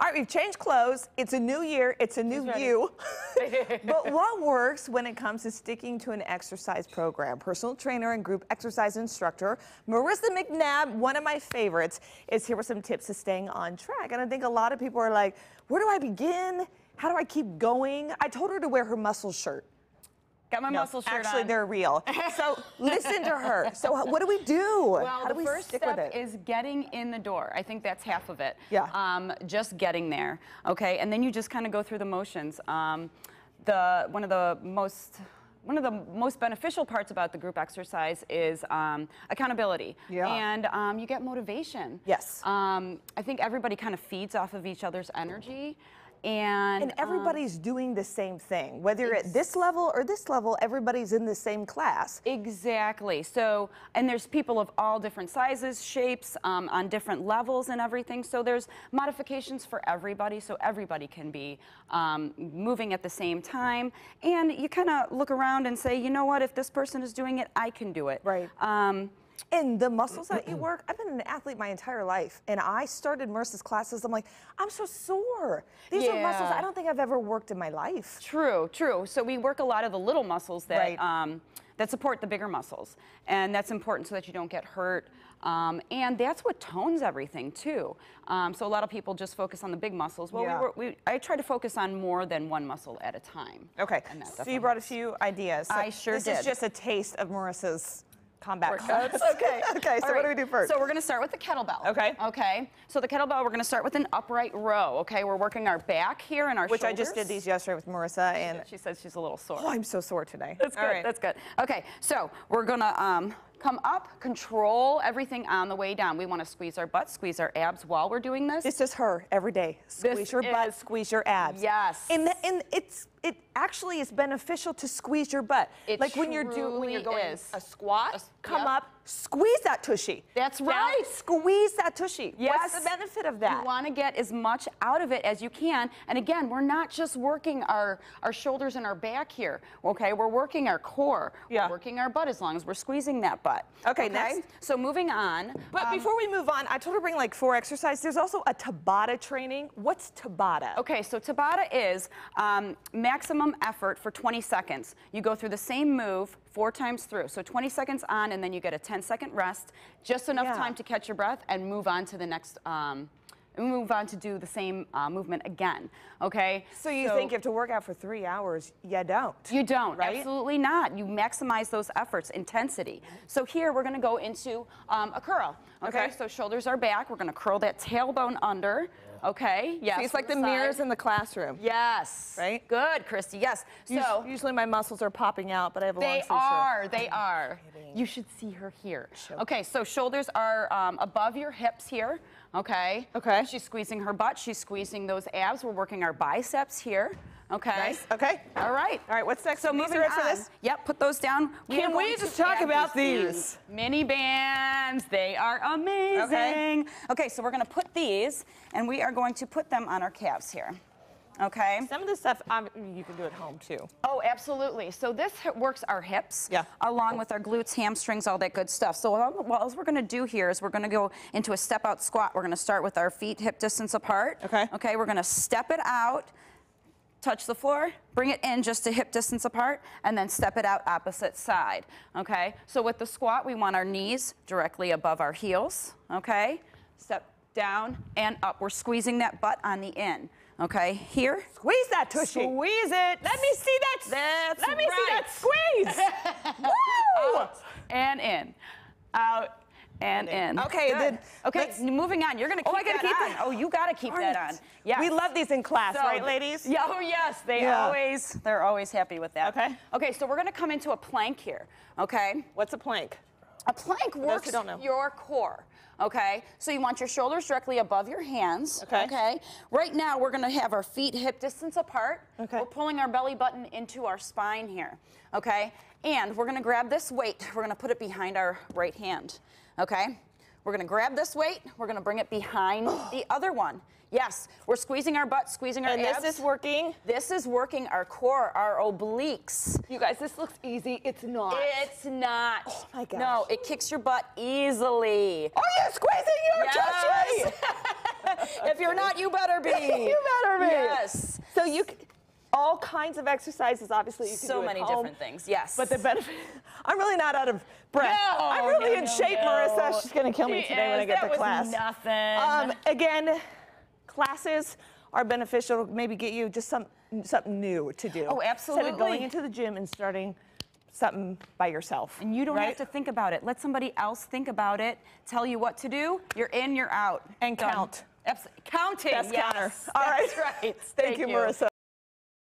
All right, we've changed clothes. It's a new year. It's a new you. but what works when it comes to sticking to an exercise program? Personal trainer and group exercise instructor Marissa McNabb, one of my favorites, is here with some tips to staying on track. And I think a lot of people are like, where do I begin? How do I keep going? I told her to wear her muscle shirt. Got my No, muscle shirt actually, on. they're real. So listen to her. So what do we do? Well, How the do we first stick step with it? is getting in the door. I think that's half of it. Yeah. Um, just getting there, okay? And then you just kind of go through the motions. Um, the one of the most one of the most beneficial parts about the group exercise is um, accountability. Yeah. And um, you get motivation. Yes. Um, I think everybody kind of feeds off of each other's energy. And, And um, everybody's doing the same thing. Whether you're at this level or this level, everybody's in the same class. Exactly. So, and there's people of all different sizes, shapes, um, on different levels and everything. So there's modifications for everybody, so everybody can be um, moving at the same time. And you kind of look around and say, you know what? If this person is doing it, I can do it. Right. And the muscles that you work, I've been an athlete my entire life. And I started Marissa's classes. I'm like, I'm so sore. These are muscles I don't think I've ever worked in my life. True, true. So we work a lot of the little muscles that Right. um, that support the bigger muscles, and that's important so that you don't get hurt. Um, and that's what tones everything too. Um, so a lot of people just focus on the big muscles. Well, Yeah. we, were, we I try to focus on more than one muscle at a time. Okay. So you brought a few ideas. So I sure this is just a taste of Marissa's combat Workouts. okay. Okay. So All what do we do first? So we're going to start with the kettlebell. Okay. Okay. So the kettlebell, we're going to start with an upright row. Okay. We're working our back here and our Which I just did these yesterday with Marissa, and She says she's a little sore. oh, I'm so sore today. That's good. Right. That's good. Okay, so we're gonna um, come up, control everything on the way down. We want to squeeze our butt, squeeze our abs while we're doing this. This is her every day. Squeeze This your butt, squeeze your abs. Yes. And, the, and it's it actually is beneficial to squeeze your butt. It like when you're doing when you're going is. a squat, A come yep. up, squeeze that tushy. That's Down, right. squeeze that tushy. Yes. What's the benefit of that? You want to get as much out of it as you can. And again, we're not just working our, our shoulders and our back here. Okay, we're working our core. Yeah. We're working our butt as long as we're squeezing that butt. Okay, next. So moving on. but um, before we move on, I told her to bring like four exercises. There's also a Tabata training. What's Tabata? Okay, so Tabata is um, maximum effort for 20 seconds. You go through the same move four times through. So 20 seconds on, and then you get a 10 second rest, just enough Yeah. time to catch your breath and move on to the next. Um, move on to do the same uh, movement again. Okay. So you think you have to work out for three hours? You don't. You don't, right? absolutely not. You maximize those efforts, intensity. So here we're gonna go into um, a curl. Okay? Okay. so shoulders are back. We're gonna curl that tailbone under. Okay, yes. See, it's like the side. mirrors in the classroom. Yes. Right? Good, Kristi. Yes. So usually my muscles are popping out, but I have a long they sleeve shirt. are. They are. You should see her here. Okay, so shoulders are um, above your hips here. Okay. Okay. She's squeezing her butt. She's squeezing those abs. We're working our biceps here. Okay. Nice. Okay. All right. All right, what's next? So These moving on. for this? Yep. Put those down. Can we just talk about these? mini bands? They are amazing. Okay. Okay. So we're going to put these, and we are going to put them on our calves here. Okay. Some of the stuff um, you can do at home too. Oh, absolutely. So this works our hips, Yeah. along with our glutes, hamstrings, all that good stuff. So what what else we're going to do here is we're going to go into a step out squat. We're going to start with our feet hip distance apart. Okay. Okay. We're going to step it out, touch the floor, bring it in just a hip distance apart, and then step it out opposite side. Okay. So with the squat, we want our knees directly above our heels. Okay. Step down and up. We're squeezing that butt on the in. Okay. Here. Squeeze that tushy. Squeeze it. Let me see that. That's Let me right. see that squeeze. Woo! Out and in. Out and in. Okay, Good. then Okay, moving on. You're gonna keep Oh, I gotta that keep on. it? Oh, you gotta keep that on. Yeah. We love these in class, right, ladies? Yeah, oh yes, they Yeah. always they're always happy with that. Okay. Okay, so we're gonna come into a plank here. Okay. What's a plank? A plank works don't know. your core. Okay, so you want your shoulders directly above your hands. Okay. Okay. Right now we're gonna have our feet hip distance apart. Okay. We're pulling our belly button into our spine here. Okay. And we're gonna grab this weight. We're gonna put it behind our right hand. Okay. We're gonna grab this weight. We're gonna bring it behind the other one. Yes, we're squeezing our butt, squeezing our And abs. this is working. This is working our core, our obliques. You guys, this looks easy. It's not. It's not. Oh my gosh. No, it kicks your butt easily. oh, you're squeezing your Yes. if you're not, you better be. You better be. Yes. So you, all kinds of exercises, obviously you can So do many home, different things. Yes. But the benefit, I'm really not out of breath. No, I'm really no, in no, shape. Marissa. She's gonna kill me She today when I is. get that to was class. Nothing. Um, again, classes are beneficial. Maybe get you just some something new to do. Oh, absolutely. Instead of going into the gym and starting something by yourself. and you don't right? have to think about it. Let somebody else think about it. Tell you what to do. You're in. You're out. And Done. count. Abs- counting. Best yes. counter. All right. That's right. Thank, you, Marissa.